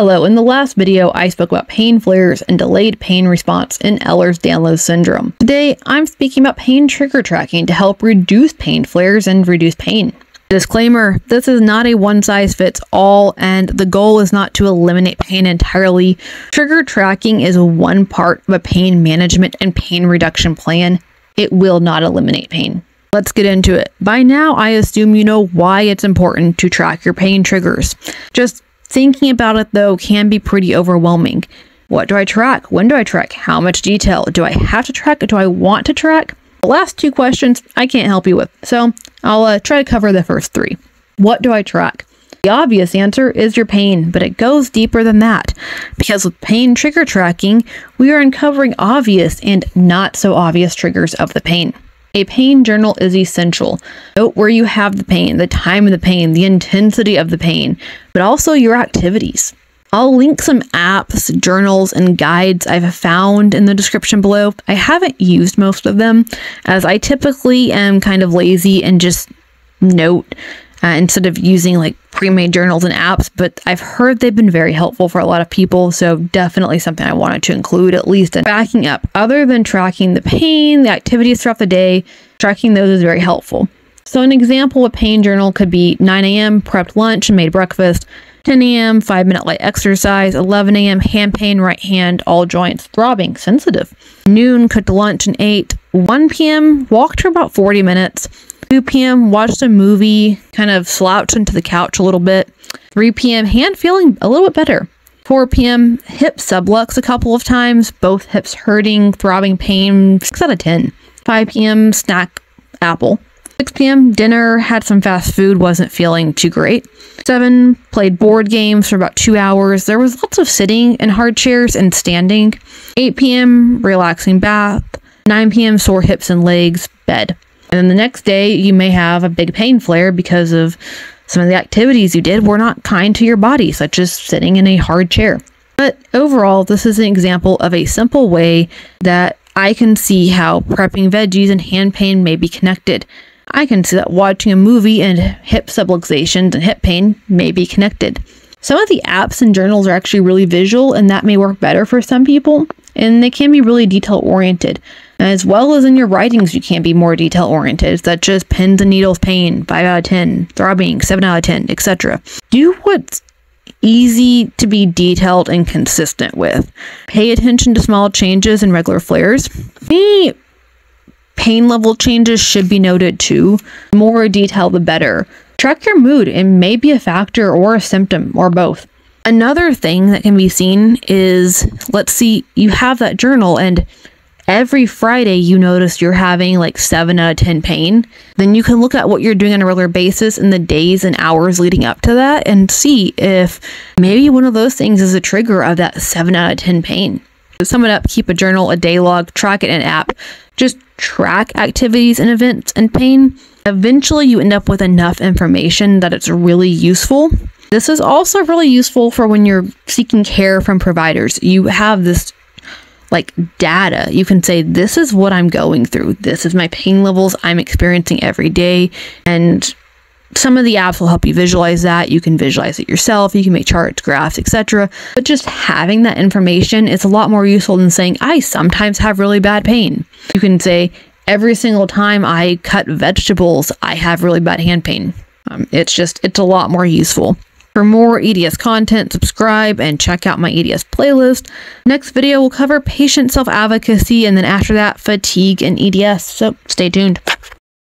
Hello, in the last video, I spoke about pain flares and delayed pain response in Ehlers-Danlos syndrome. Today, I'm speaking about pain trigger tracking to help reduce pain flares and reduce pain. Disclaimer, this is not a one size fits all and the goal is not to eliminate pain entirely. Trigger tracking is one part of a pain management and pain reduction plan. It will not eliminate pain. Let's get into it. By now, I assume you know why it's important to track your pain triggers. Just Thinking about it though can be pretty overwhelming. What do I track? When do I track? How much detail? Do I have to track? Do I want to track? The last two questions I can't help you with, so I'll uh, try to cover the first three. What do I track? The obvious answer is your pain, but it goes deeper than that. Because with pain trigger tracking, we are uncovering obvious and not so obvious triggers of the pain. A pain journal is essential. Note where you have the pain, the time of the pain, the intensity of the pain, but also your activities. I'll link some apps, journals, and guides I've found in the description below. I haven't used most of them, as I typically am kind of lazy and just note uh, instead of using like pre-made journals and apps, but I've heard they've been very helpful for a lot of people, so definitely something I wanted to include at least in backing up. Other than tracking the pain, the activities throughout the day, tracking those is very helpful. So an example of a pain journal could be 9 a.m. prepped lunch and made breakfast, 10 a.m. 5 minute light exercise, 11 a.m. hand pain, right hand, all joints throbbing, sensitive. Noon cooked lunch and ate. 1 p.m. walked for about 40 minutes. 2 p.m., watched a movie, kind of slouched into the couch a little bit. 3 p.m., hand feeling a little bit better. 4 p.m., hip sublux a couple of times, both hips hurting, throbbing pain, 6 out of 10. 5 p.m., snack, apple. 6 p.m., dinner, had some fast food, wasn't feeling too great. 7, played board games for about two hours. There was lots of sitting in hard chairs and standing. 8 p.m., relaxing bath. 9 p.m., sore hips and legs, bed. And then the next day, you may have a big pain flare because of some of the activities you did were not kind to your body, such as sitting in a hard chair. But overall, this is an example of a simple way that I can see how prepping veggies and hand pain may be connected. I can see that watching a movie and hip subluxations and hip pain may be connected. Some of the apps and journals are actually really visual, and that may work better for some people, and they can be really detail oriented. As well as in your writings, you can be more detail oriented, such as pins and needles pain, 5 out of 10, throbbing, 7 out of 10, etc. Do what's easy to be detailed and consistent with. Pay attention to small changes and regular flares. Any pain level changes should be noted too. The more detail, the better. Track your mood. It may be a factor or a symptom or both. Another thing that can be seen is let's see, you have that journal and every Friday you notice you're having like 7 out of 10 pain, then you can look at what you're doing on a regular basis in the days and hours leading up to that and see if maybe one of those things is a trigger of that 7 out of 10 pain. To sum it up, keep a journal, a day log, track it in an app. Just track activities and events and pain. Eventually, you end up with enough information that it's really useful. This is also really useful for when you're seeking care from providers. You have this like data. You can say, this is what I'm going through. This is my pain levels I'm experiencing every day. And some of the apps will help you visualize that. You can visualize it yourself. You can make charts, graphs, etc. But just having that information is a lot more useful than saying, I sometimes have really bad pain. You can say, every single time I cut vegetables, I have really bad hand pain. Um, it's just, it's a lot more useful. For more EDS content, subscribe and check out my EDS playlist. Next video will cover patient self-advocacy and then after that, fatigue and EDS, so stay tuned.